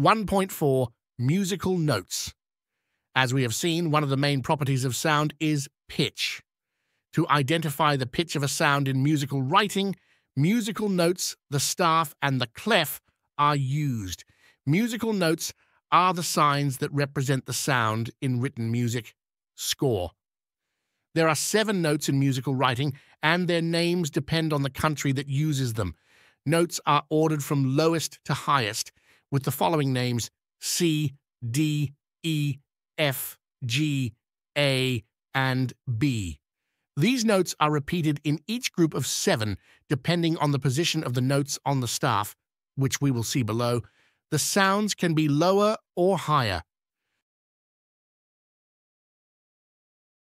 1.4 Musical Notes. As we have seen, one of the main properties of sound is pitch. To identify the pitch of a sound in musical writing, musical notes, the staff, and the clef are used. Musical notes are the signs that represent the sound in written music. Score. There are seven notes in musical writing, and their names depend on the country that uses them. Notes are ordered from lowest to highest, with the following names C, D, E, F, G, A, and B. These notes are repeated in each group of seven, depending on the position of the notes on the staff, which we will see below. The sounds can be lower or higher.